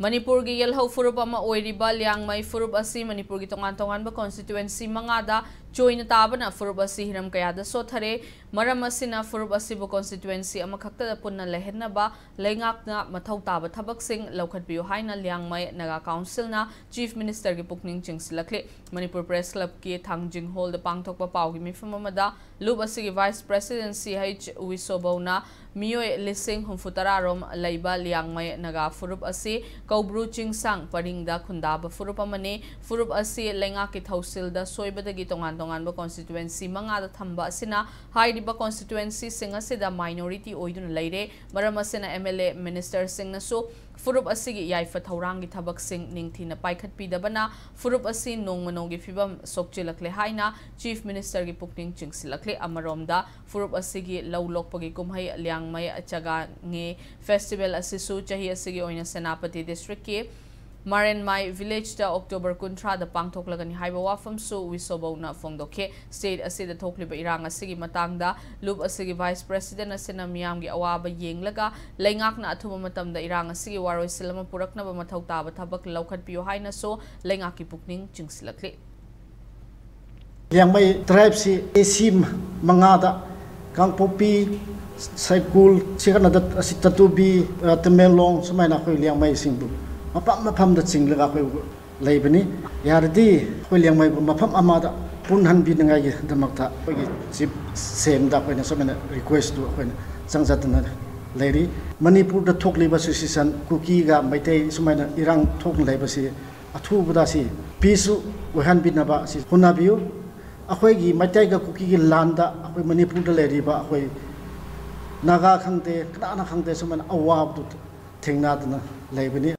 मनपुर की यलहौ फुरुप लियांगमई फुरुप मनपुर की तोान तोानब कॉन्स्टिटुएंसी मंगा चोन ताबना फुरुप हिरम कयाद सोथरे मरम फुरुप कॉन्स्टिटुएंसी पुनः लेहनब लेना मौ ताब थबक है Liangmai Naga council chief minister की पुकनी चिंसलखली मनपुर प्रेस क्लब की थाजिंग हॉल पांथोप पाव की मीफम लूप की वाइस प्रेसीडेंसी हच विसोबौना मोय लिंग हूफुतरारोम लेब लियांगमई नगा फुरुप कौब्रु चिंगसांग परिंगदा खुंदाब फुरुप अमने फुरुप लेंगा की कॉन्स्टिट्युएंसी मंगादा थंबा असिना हाइरिबा कॉन्स्टिट्युएंसी सिंग असिदा माइनॉरिटी लेरे मरम असिना एमएलए फुरुप याइफ थौरांगी थबक सिंग निंगथीना पाइखटपीदबना फुरुप असी नोंग मनोंगी फिबम सोकचिलकले हाइना चीफ मिनिस्टर की पुकनिंग चिंगसिलकले अमरोमदा फुरुप असिगी लौ लोकपगी कुमहै ल्याङमै चगाङे फेस्टिवल चही Marin Mai Village da October Kuntra da pangtok laga ni haiba wafam su wisoba una fongdoke. State asi da tok liba irang asi gi matang da. Lub asi gi Vice President asi na miyam gi awaba yeng laga. Lengak na atuma matam da irang asi gi waro isilama purak na ba matau taba so lengak ipukning ching. Yang mai tribe si esim mengada kang popi saikul sikana dat asi temelong semai na yang mai simbuk. ꯃꯐꯝ ꯃꯐꯝꯗ ꯆꯤꯡꯂꯒ ꯑꯩꯈꯣꯏ ꯂꯩꯕꯅꯤ ꯌꯥꯔꯗꯤ ꯑꯩꯈꯣꯏ ꯂꯦꯡꯃꯩꯕꯨ ꯃꯐꯝ ꯑꯃꯗ ꯄꯨꯟꯍꯟꯕꯤꯅꯤꯡꯉꯥꯏꯒꯤꯗꯃꯛꯇ ꯑꯩꯈꯣꯏꯒꯤ chip ꯁꯦꯝꯗ ꯑꯩꯈꯣꯏꯅ ꯁꯨꯃꯥꯏꯅ ꯔꯤꯀ꯭ꯋꯦꯁꯇꯨ ꯑꯩꯈꯣꯏꯅ ꯆꯪꯖꯗꯅ ꯂꯩꯔꯤ ꯃꯅꯤꯄꯨꯔꯗ ꯊꯣꯛꯂꯤꯕ ꯁꯤꯆꯨꯋꯦꯁꯟ ꯀꯨꯀꯤꯒ ꯃꯩꯇꯩ ꯁꯨꯃꯥꯏꯅ ꯏꯔꯥꯡ ꯊꯣꯛꯅ ꯂꯩꯕꯁꯤ ꯑꯊꯨꯕꯗ ꯁꯤ ꯄꯤꯁꯨ ꯑꯣꯏꯍꯟꯕꯤꯅꯕ ꯁꯤ ꯍꯣꯠꯅꯕꯤꯌꯨ ꯑꯩꯈꯣꯏꯒꯤ ꯃꯩꯇꯩꯒ ꯀꯨꯀꯤꯒꯤ ꯂꯥꯟꯗ ꯑꯩꯈꯣꯏ ꯃꯅꯤꯄꯨꯔꯗ ꯂꯩꯔꯤꯕ ꯑꯩꯈꯣꯏ ꯅꯥꯒꯥ ꯈꯪꯗꯦ ꯀꯅꯥꯅ ꯈꯪꯗꯦ ꯁꯨꯃꯥꯏꯅ ꯑꯋꯥꯕꯗꯨ ꯊꯦꯡꯅꯗꯅ ꯂꯩꯕꯅꯤ